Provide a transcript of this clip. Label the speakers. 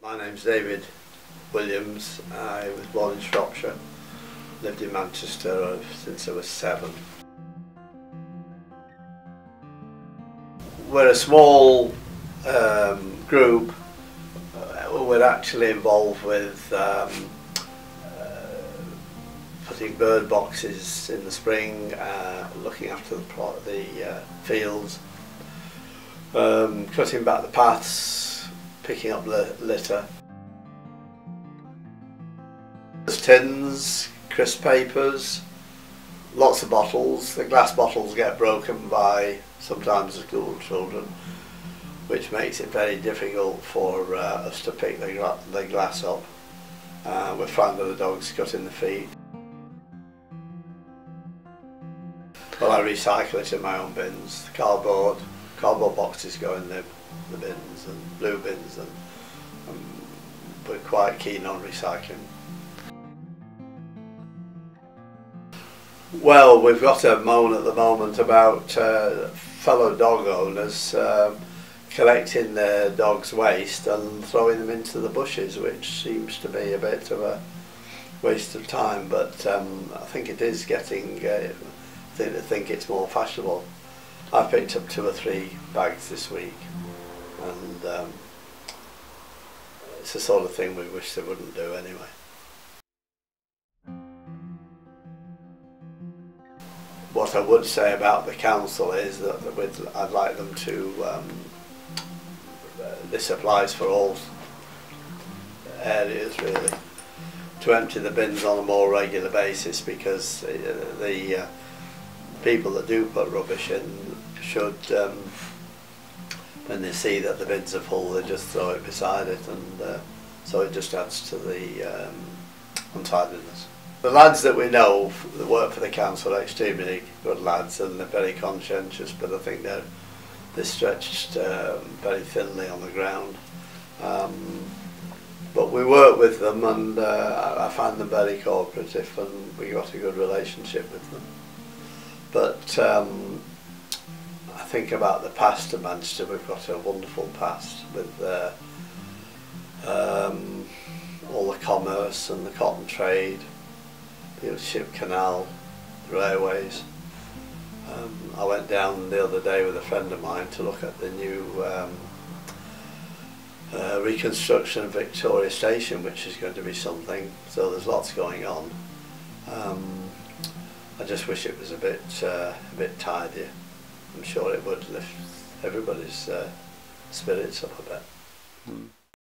Speaker 1: My name's David Williams. I was born in Shropshire. Lived in Manchester since I was seven. We're a small um, group. Uh, we're actually involved with um, uh, putting bird boxes in the spring, uh, looking after the, the uh, fields, um, cutting back the paths, picking up litter. There's tins, crisp papers, lots of bottles. The glass bottles get broken by sometimes the school children, which makes it very difficult for uh, us to pick the, the glass up. Uh, we find that the dogs cutting the feet. Well, I recycle it in my own bins. The cardboard, cardboard boxes go in the, the bins and blue bins, and um, we're quite keen on recycling. Well, we've got a moan at the moment about uh, fellow dog owners um, collecting their dog's waste and throwing them into the bushes, which seems to be a bit of a waste of time. But um, I think it is getting. Uh, I think, I think it's more fashionable. I've picked up two or three bags this week, and um, it's the sort of thing we wish they wouldn't do anyway. what I would say about the council is that I'd like them to, um, this applies for all areas really, to empty the bins on a more regular basis because uh, the uh, people that do put rubbish in should, um, when they see that the bins are full, they just throw it beside it and uh, so it just adds to the um, untidiness. The lads that we know that work for the council are extremely good lads and they're very conscientious, but I think they're they're stretched um, very thinly on the ground. Um, but we work with them and uh, I find them very cooperative and we got a good relationship with them. But um, I think about the past of Manchester, we've got a wonderful past with uh, um, all the commerce and the cotton trade the ship canal, the railways. Um, I went down the other day with a friend of mine to look at the new um, uh, reconstruction of Victoria Station, which is going to be something. So there's lots going on. Um, I just wish it was a bit uh, a bit tidier. I'm sure it would lift everybody's uh, spirits up a bit. Mm.